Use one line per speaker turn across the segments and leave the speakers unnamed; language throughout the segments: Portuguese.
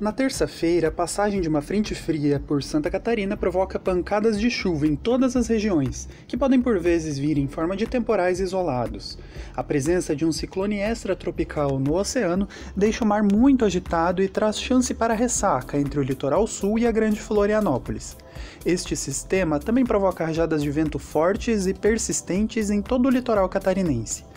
Na terça-feira, a passagem de uma frente fria por Santa Catarina provoca pancadas de chuva em todas as regiões, que podem por vezes vir em forma de temporais isolados. A presença de um ciclone extratropical no oceano deixa o mar muito agitado e traz chance para ressaca entre o litoral sul e a Grande Florianópolis. Este sistema também provoca rajadas de vento fortes e persistentes em todo o litoral catarinense.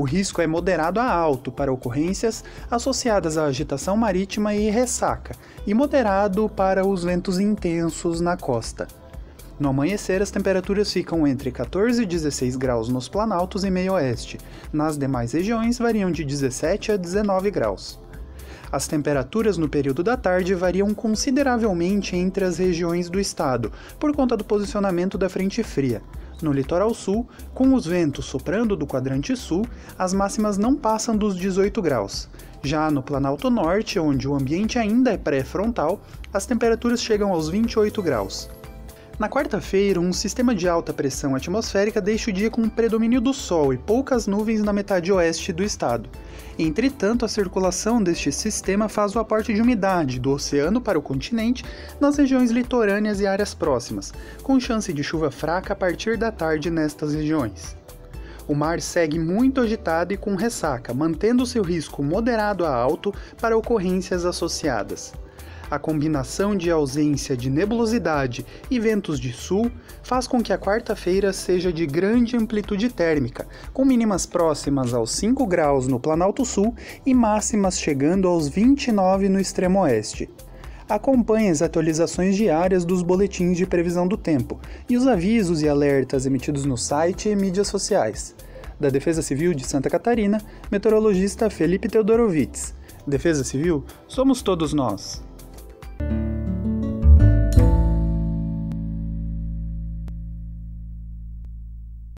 O risco é moderado a alto para ocorrências associadas à agitação marítima e ressaca, e moderado para os ventos intensos na costa. No amanhecer, as temperaturas ficam entre 14 e 16 graus nos planaltos e meio-oeste. Nas demais regiões, variam de 17 a 19 graus. As temperaturas no período da tarde variam consideravelmente entre as regiões do estado, por conta do posicionamento da frente fria. No litoral sul, com os ventos soprando do quadrante sul, as máximas não passam dos 18 graus. Já no Planalto Norte, onde o ambiente ainda é pré-frontal, as temperaturas chegam aos 28 graus. Na quarta-feira, um sistema de alta pressão atmosférica deixa o dia com predomínio do sol e poucas nuvens na metade oeste do estado. Entretanto, a circulação deste sistema faz o aporte de umidade do oceano para o continente nas regiões litorâneas e áreas próximas, com chance de chuva fraca a partir da tarde nestas regiões. O mar segue muito agitado e com ressaca, mantendo seu risco moderado a alto para ocorrências associadas. A combinação de ausência de nebulosidade e ventos de sul faz com que a quarta-feira seja de grande amplitude térmica, com mínimas próximas aos 5 graus no Planalto Sul e máximas chegando aos 29 no extremo oeste. Acompanhe as atualizações diárias dos boletins de previsão do tempo e os avisos e alertas emitidos no site e mídias sociais. Da Defesa Civil de Santa Catarina, meteorologista Felipe Teodorovitz. Defesa Civil, somos todos nós.